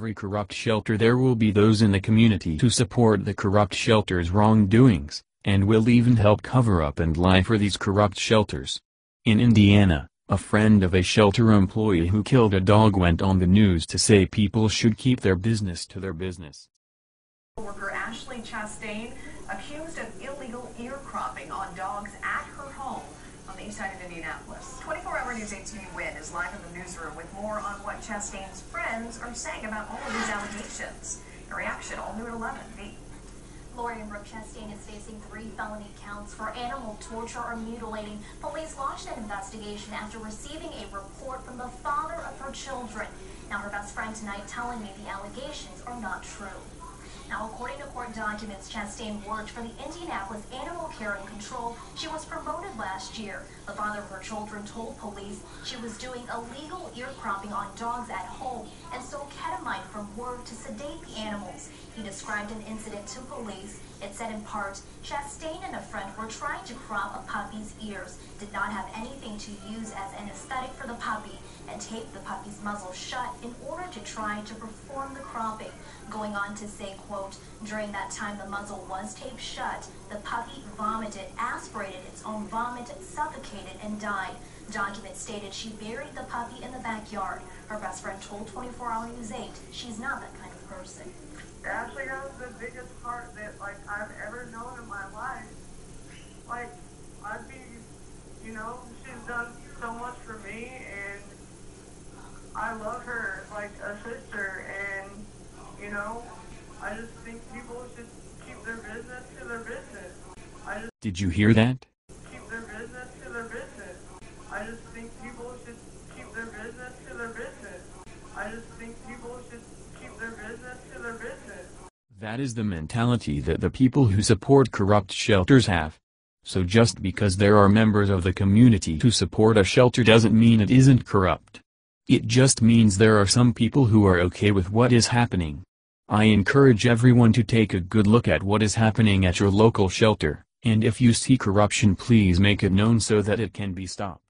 every corrupt shelter there will be those in the community to support the corrupt shelter's wrongdoings, and will even help cover up and lie for these corrupt shelters. In Indiana, a friend of a shelter employee who killed a dog went on the news to say people should keep their business to their business. Worker Ashley Chastain accused of illegal ear cropping on dogs the east side of Indianapolis. 24-hour News 18 Win is live in the newsroom with more on what Chastain's friends are saying about all of these allegations. A reaction all new at 11. V. Lori Brooke Chastain is facing three felony counts for animal torture or mutilating. Police launched an investigation after receiving a report from the father of her children. Now her best friend tonight telling me the allegations are not true. Now, according to court documents, Chastain worked for the Indianapolis Animal Care and Control. She was promoted last year. The father of her children told police she was doing illegal ear cropping on dogs at home and stole work to sedate the animals. He described an incident to police. It said in part, Chastain and a friend were trying to crop a puppy's ears, did not have anything to use as an anesthetic for the puppy, and taped the puppy's muzzle shut in order to try to perform the cropping. Going on to say, quote, during that time the muzzle was taped shut, the puppy aspirated its own vomit, suffocated, and died. Documents stated she buried the puppy in the backyard. Her best friend told 24 Hour News 8 she's not that kind of person. Ashley has the biggest heart that like I've ever known in my life. Like I'd be, you know, she's done so much for me, and I love her like a sister, and you know, I just think people should keep their business to their business. I just Did you hear that? keep their business to their business. I just think people should keep their business to their business. I just think people should keep their business to their business. That is the mentality that the people who support corrupt shelters have. So just because there are members of the community who support a shelter doesn't mean it isn't corrupt. It just means there are some people who are okay with what is happening. I encourage everyone to take a good look at what is happening at your local shelter, and if you see corruption please make it known so that it can be stopped.